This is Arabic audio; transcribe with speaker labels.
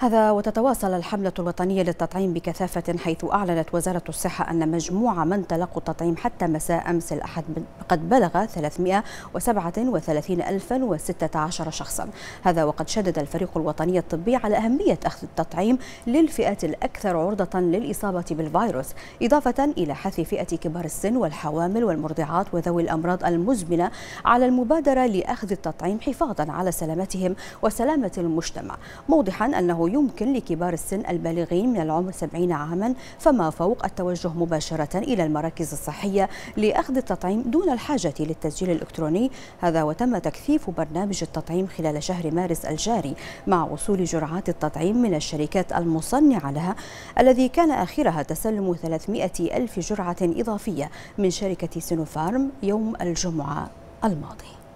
Speaker 1: هذا وتتواصل الحملة الوطنية للتطعيم بكثافة حيث أعلنت وزارة الصحة أن مجموع من تلقوا التطعيم حتى مساء أمس الأحد قد بلغ 337,016 شخصا. هذا وقد شدد الفريق الوطني الطبي على أهمية أخذ التطعيم للفئات الأكثر عرضة للإصابة بالفيروس إضافة إلى حث فئة كبار السن والحوامل والمرضعات وذوي الأمراض المزمنة على المبادرة لأخذ التطعيم حفاظا على سلامتهم وسلامة المجتمع. موضحا أنه يمكن لكبار السن البالغين من العمر 70 عاما فما فوق التوجه مباشرة إلى المراكز الصحية لأخذ التطعيم دون الحاجة للتسجيل الإلكتروني. هذا وتم تكثيف برنامج التطعيم خلال شهر مارس الجاري مع وصول جرعات التطعيم من الشركات المصنعة لها الذي كان آخرها تسلم 300 ألف جرعة إضافية من شركة سينوفارم يوم الجمعة الماضي.